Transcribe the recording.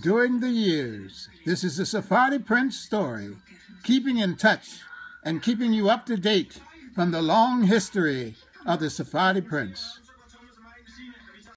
during the years. This is the Safari Prince story, keeping in touch and keeping you up to date from the long history of the Safari Prince.